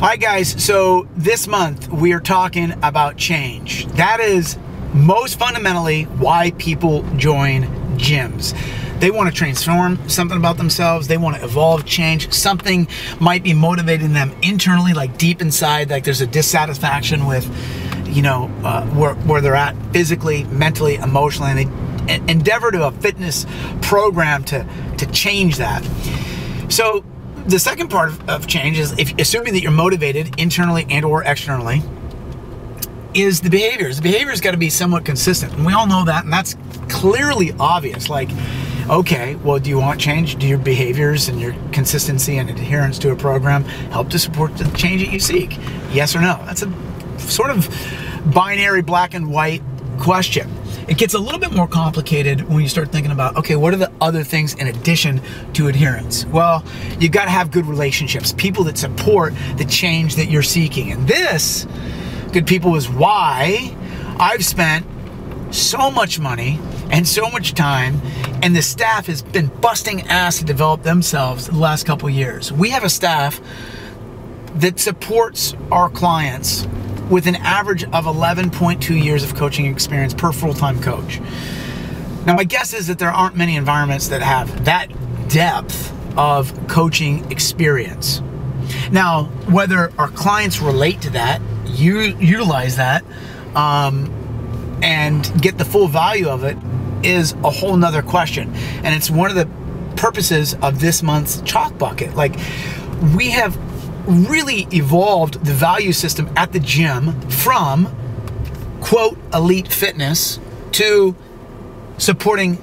Hi, guys. So this month we are talking about change. That is most fundamentally why people join gyms. They want to transform something about themselves. They want to evolve, change. Something might be motivating them internally, like deep inside, like there's a dissatisfaction with, you know, uh, where, where they're at physically, mentally, emotionally, and they endeavor to a fitness program to, to change that. So the second part of, of change is if assuming that you're motivated internally and or externally is the behaviors. The behaviors got to be somewhat consistent. And we all know that and that's clearly obvious. Like okay, well, do you want change? Do your behaviors and your consistency and adherence to a program help to support the change that you seek? Yes or no? That's a sort of binary black and white question. It gets a little bit more complicated when you start thinking about, okay, what are the other things in addition to adherence? Well, you got to have good relationships, people that support the change that you're seeking. And this, good people, is why I've spent so much money and so much time and the staff has been busting ass to develop themselves the last couple years. We have a staff that supports our clients with an average of 11.2 years of coaching experience per full-time coach. Now my guess is that there aren't many environments that have that depth of coaching experience. Now, whether our clients relate to that, you utilize that, um, and get the full value of it is a whole nother question. And it's one of the purposes of this month's chalk bucket. Like we have really evolved the value system at the gym from quote elite fitness to supporting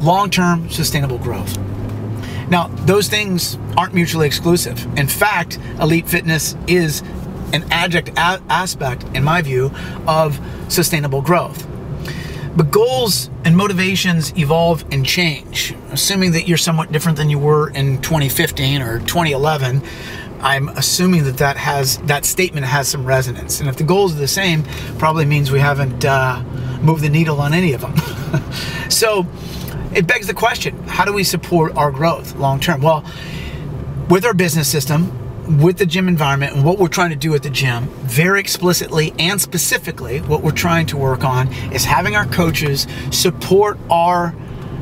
long-term sustainable growth. Now, those things aren't mutually exclusive. In fact, elite fitness is an adjunct aspect, in my view, of sustainable growth. But goals and motivations evolve and change. Assuming that you're somewhat different than you were in 2015 or 2011, I'm assuming that that has that statement has some resonance. And if the goals are the same, probably means we haven't uh, moved the needle on any of them. so it begs the question: How do we support our growth long term? Well, with our business system, with the gym environment and what we're trying to do at the gym, very explicitly and specifically, what we're trying to work on is having our coaches support our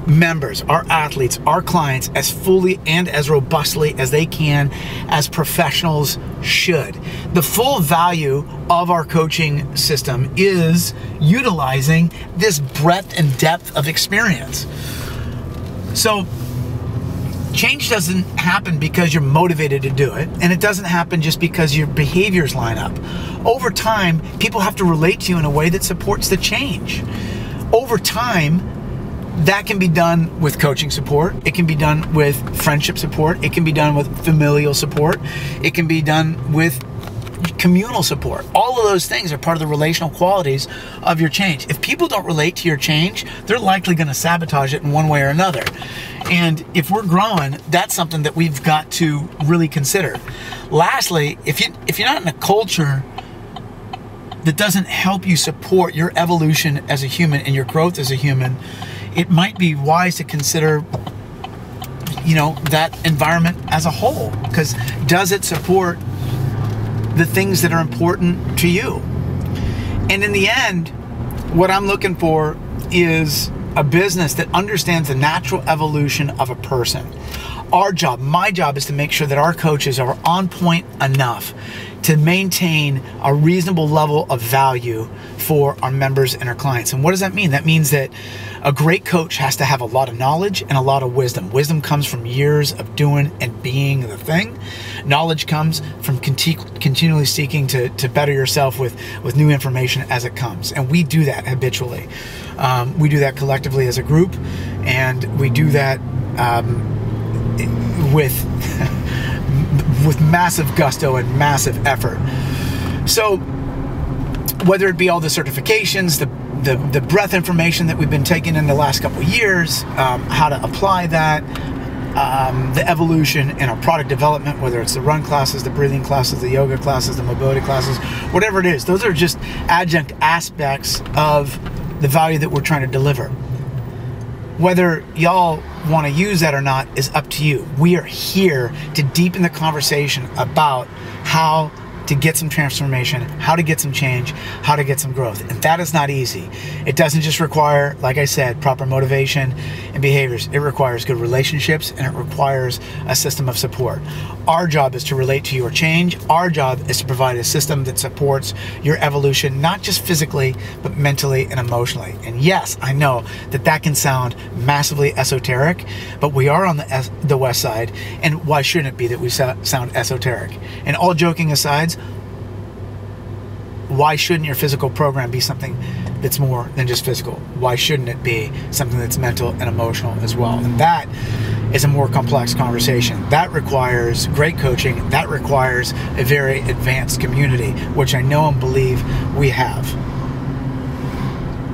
members, our athletes, our clients as fully and as robustly as they can, as professionals should. The full value of our coaching system is utilizing this breadth and depth of experience. So, change doesn't happen because you're motivated to do it, and it doesn't happen just because your behaviors line up. Over time, people have to relate to you in a way that supports the change. Over time, that can be done with coaching support. It can be done with friendship support. It can be done with familial support. It can be done with communal support. All of those things are part of the relational qualities of your change. If people don't relate to your change, they're likely going to sabotage it in one way or another. And if we're growing, that's something that we've got to really consider. Lastly, if you if you're not in a culture that doesn't help you support your evolution as a human and your growth as a human, it might be wise to consider you know that environment as a whole because does it support the things that are important to you? And in the end what i'm looking for is a business that understands the natural evolution of a person. Our job my job is to make sure that our coaches are on point enough to maintain a reasonable level of value for our members and our clients. And what does that mean? That means that a great coach has to have a lot of knowledge and a lot of wisdom. Wisdom comes from years of doing and being the thing. Knowledge comes from conti- continually seeking to, to better yourself with, with new information as it comes. And we do that habitually. Um, we do that collectively as a group, and we do that um, with. with massive gusto and massive effort. So, whether it be all the certifications, the the, the breadth information that we've been taking in the last couple of years, um, how to apply that, um, the evolution in our product development, whether it's the run classes, the breathing classes, the yoga classes, the mobility classes, whatever it is, those are just adjunct aspects of the value that we're trying to deliver. Whether y'all want to use that or not is up to you. We are here to deepen the conversation about how to get some transformation, how to get some change, how to get some growth. And that is not easy. It doesn't just require, like I said, proper motivation and behaviors. It requires good relationships and it requires a system of support. Our job is to relate to your change. Our job is to provide a system that supports your evolution, not just physically, but mentally and emotionally. And yes, I know that that can sound massively esoteric, but we are on the, the west side. And why shouldn't it be that we sound esoteric? And all joking aside, why shouldn't your physical program be something that's more than just physical? Why shouldn't it be something that's mental and emotional as well? And that is a more complex conversation. That requires great coaching. That requires a very advanced community, which I know and believe we have.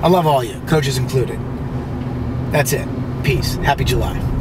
I love all you, coaches included. That's it. Peace. Happy July.